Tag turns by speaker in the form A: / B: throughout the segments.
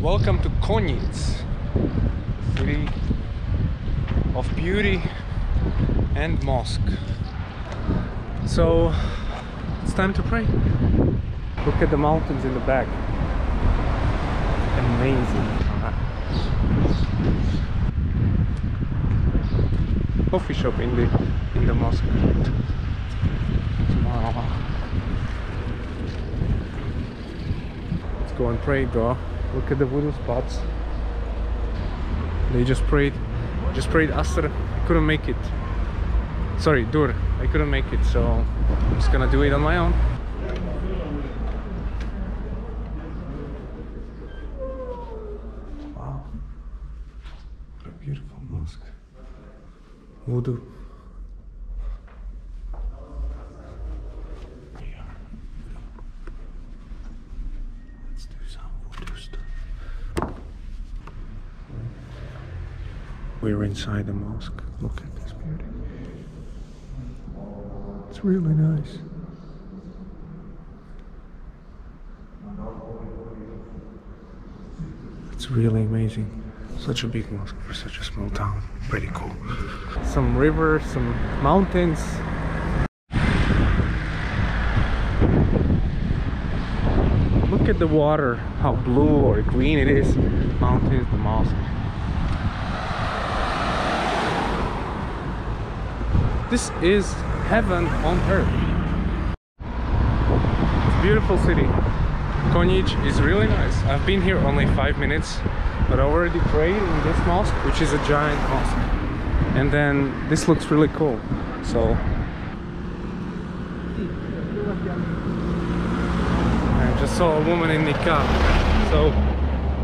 A: Welcome to Konjic, city of beauty and mosque. So it's time to pray. Look at the mountains in the back. Amazing. Coffee shop in the in the mosque. Go and pray, bro. Look at the wooden spots. They just prayed, just prayed Asr. I couldn't make it. Sorry, Dur. I couldn't make it, so I'm just gonna do it on my own. Wow. What a beautiful mosque. Wudu. Here. Let's do some wudu stuff. We're inside the mosque. Look at this beauty. It's really nice. It's really amazing. Such a big mosque for such a small town. Pretty cool. Some rivers, some mountains. Look at the water, how blue or green it is. Mountains, the mosque. This is heaven on earth. It's a beautiful city. Konjic is really nice. I've been here only five minutes, but I already prayed in this mosque, which is a giant mosque. And then this looks really cool. So I just saw a woman in niqab. So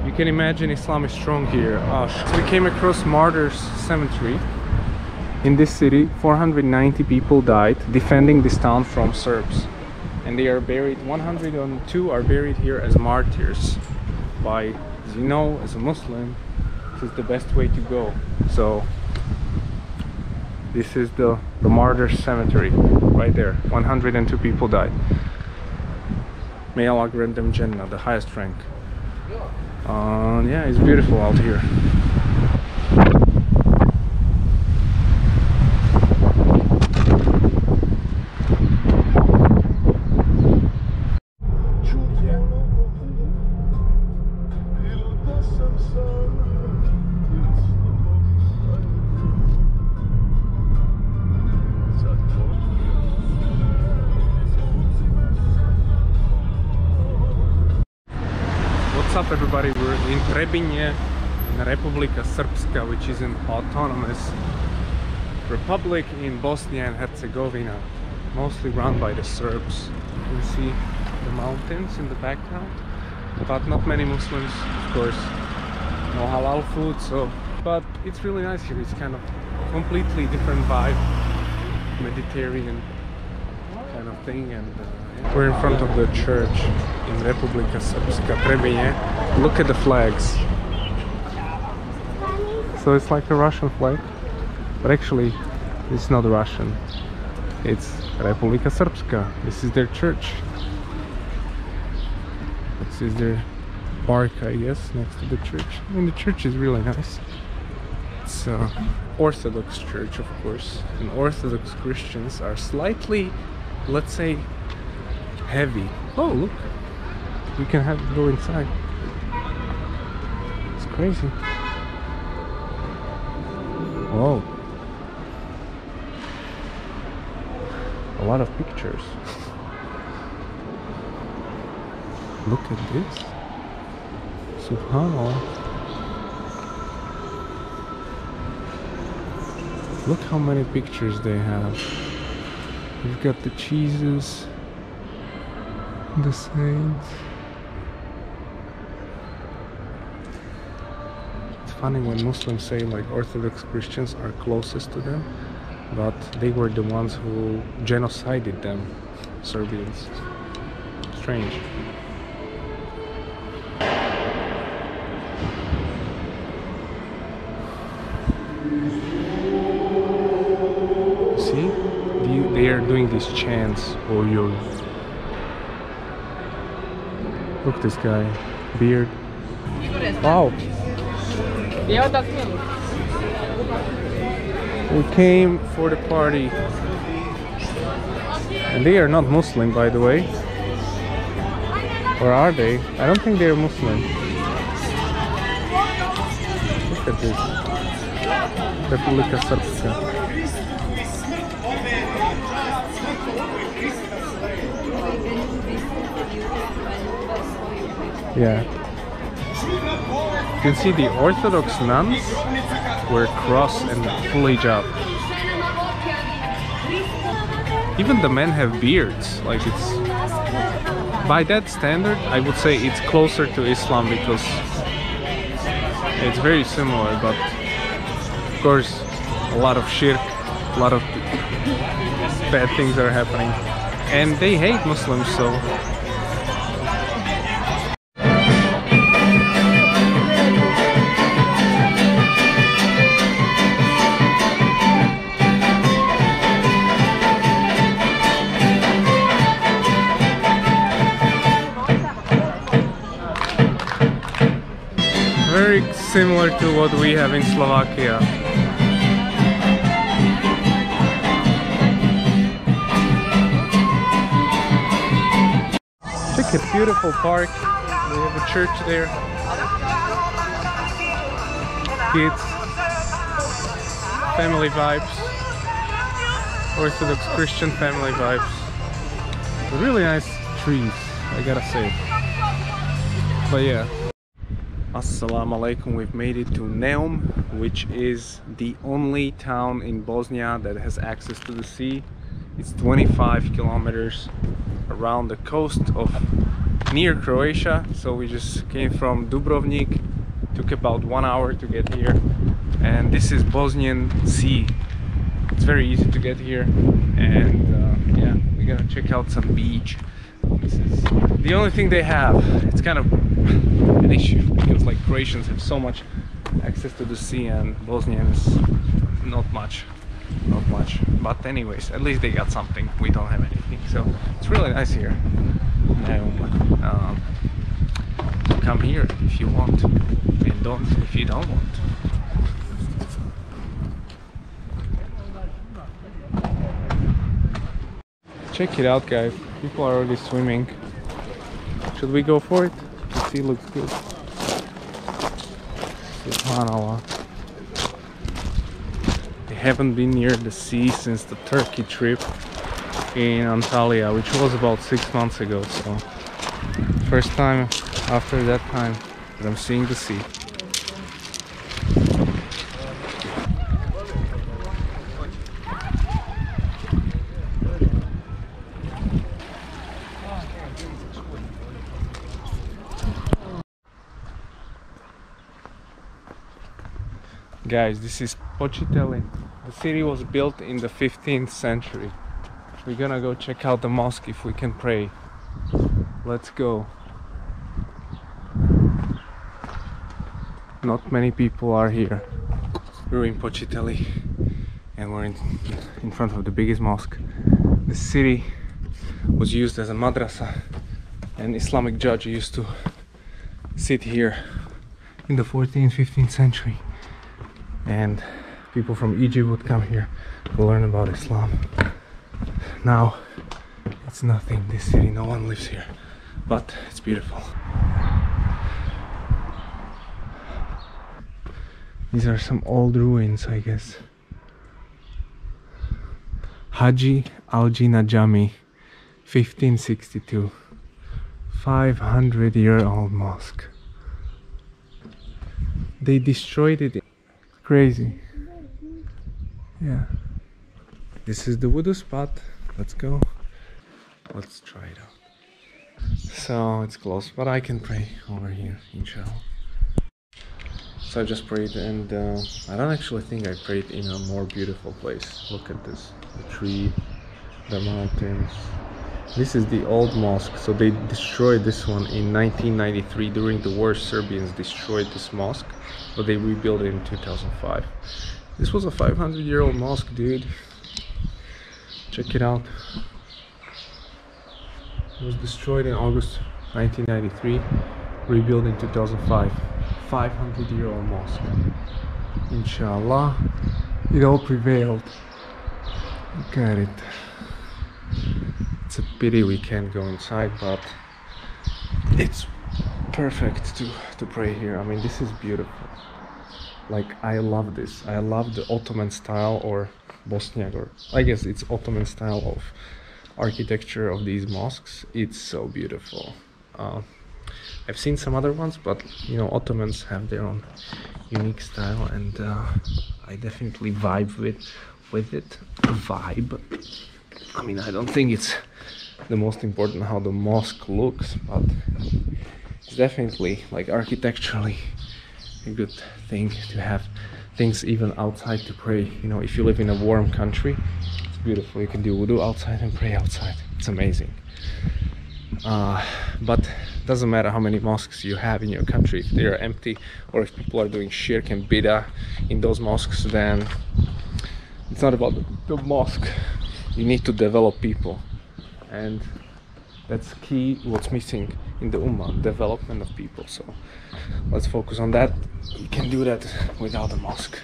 A: you can imagine Islam is strong here. Ah, so we came across Martyrs Cemetery. In this city, 490 people died defending this town from Serbs. And they are buried, 102 are buried here as martyrs. By, know, as a Muslim, this is the best way to go. So, this is the, the Martyrs Cemetery, right there. 102 people died. May Allah grant them Jannah, the highest rank. Uh, yeah, it's beautiful out here. Up everybody? We're in Trebinje, in Republika Srpska, which is an autonomous republic in Bosnia and Herzegovina, mostly run by the Serbs. You can see the mountains in the background, but not many Muslims, of course. No halal food, so but it's really nice here. It's kind of completely different vibe, Mediterranean kind of thing and uh. We're in front of the church in Republika Srpska Trebinje. Look at the flags. So it's like a Russian flag but actually it's not Russian. It's Republika Srpska. This is their church. This is their park I guess next to the church. I mean the church is really nice. It's uh, Orthodox church of course and Orthodox Christians are slightly let's say heavy. Oh look. We can have go inside. It's crazy. Oh a lot of pictures. Look at this. Subhanallah. Look how many pictures they have. We've got the cheeses, the saints. It's funny when Muslims say like Orthodox Christians are closest to them, but they were the ones who genocided them, Serbians. Strange. See? they are doing these chants or your Look this guy. Beard. Wow. We came for the party. And they are not Muslim by the way. Or are they? I don't think they're Muslim. Look at this. Republika Srpska. Yeah. You can see the Orthodox nuns wear cross and hijab. Even the men have beards. Like it's by that standard, I would say it's closer to Islam because it's very similar. But of course, a lot of shirk, a lot of bad things are happening, and they hate Muslims. So similar to what we have in Slovakia. Check it, beautiful park. We have a church there. Kids, family vibes, Orthodox Christian family vibes. Really nice trees, I gotta say. But yeah. Assalamu alaikum, we've made it to Neum, which is the only town in Bosnia that has access to the sea. It's 25 kilometers around the coast of near Croatia. So we just came from Dubrovnik, took about one hour to get here. And this is Bosnian Sea. It's very easy to get here. And uh, yeah, we're gonna check out some beach. This is the only thing they have. It's kind of an issue because like Croatians have so much access to the sea and Bosnians not much not much. But anyways at least they got something. We don't have anything. So it's really nice here. Um, um, come here if you want and don't if you don't want. Check it out guys people are already swimming. Should we go for it? The sea looks good. Subhanallah. I haven't been near the sea since the Turkey trip in Antalya which was about six months ago so first time after that time that I'm seeing the sea Guys, this is Počitelj. The city was built in the 15th century. We're gonna go check out the mosque if we can pray. Let's go. Not many people are here. We're in Počitelj and we're in, in front of the biggest mosque. The city was used as a madrasa and Islamic judge used to sit here in the 14th, 15th century and people from Egypt would come here to learn about Islam. Now it's nothing, this city, no one lives here, but it's beautiful. These are some old ruins, I guess. Haji Al-Jina Jami, 1562. 500 year old mosque. They destroyed it crazy. Yeah. This is the wudu spot. Let's go. Let's try it out. So it's close but i can pray over here inshallah. So i just prayed and uh, i don't actually think i prayed in a more beautiful place. Look at this. The tree the mountains this is the old mosque. So they destroyed this one in 1993 during the war. Serbians destroyed this mosque but they rebuilt it in 2005 this was a 500 year old mosque dude. Check it out. It was destroyed in august 1993 rebuilt in 2005 500 year old mosque. Inshallah it all prevailed. Look at it it's a pity we can't go inside but it's perfect to to pray here. I mean this is beautiful. Like i love this. I love the ottoman style or bosniak or i guess it's ottoman style of architecture of these mosques. It's so beautiful. Uh, i've seen some other ones but you know ottomans have their own unique style and uh, i definitely vibe with with it. Vibe i mean i don't think it's the most important how the mosque looks but it's definitely like architecturally a good thing to have things even outside to pray. You know if you live in a warm country it's beautiful. You can do wudu outside and pray outside. It's amazing. Uh, but doesn't matter how many mosques you have in your country. If they are empty or if people are doing shirk and bidah in those mosques then it's not about the, the mosque you need to develop people. And that's key what's missing in the ummah development of people. So let's focus on that. You can do that without a mosque